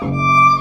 Música